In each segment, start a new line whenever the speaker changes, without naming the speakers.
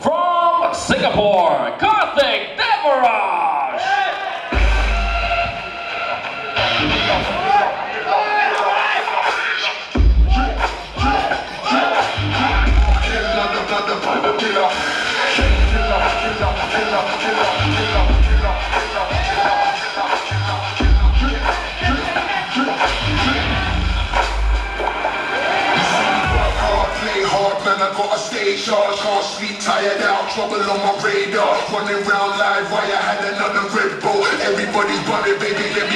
From Singapore, Karthik Devaraj!
Killer. Man, I gotta stay charged. Can't sleep, tired out, trouble on my radar. Running round live while I had another Red Bull. Everybody's running, baby, let me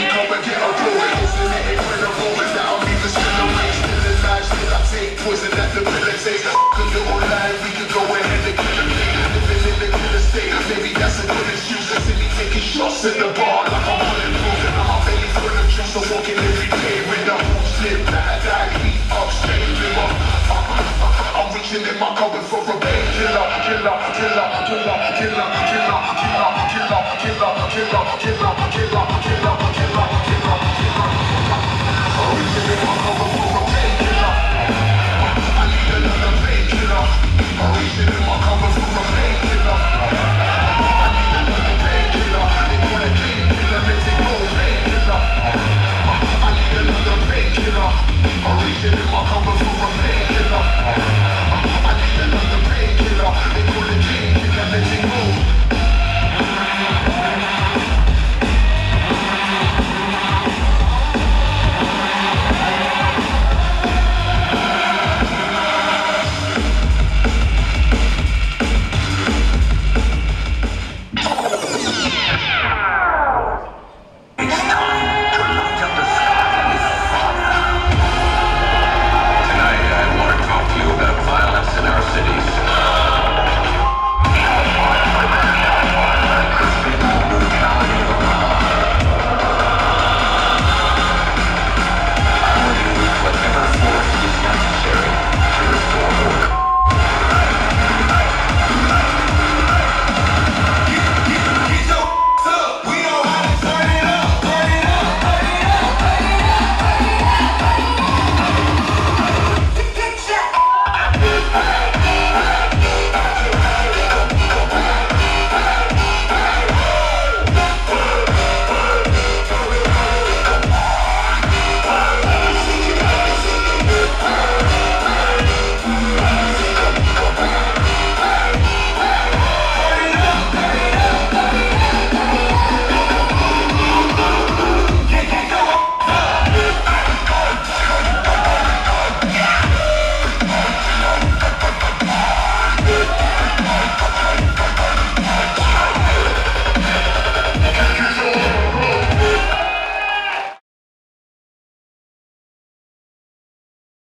In my cupboard for a killer, killer, killer, killer, killer, killer, killer, killer, killer, killer, killer, killer, killer.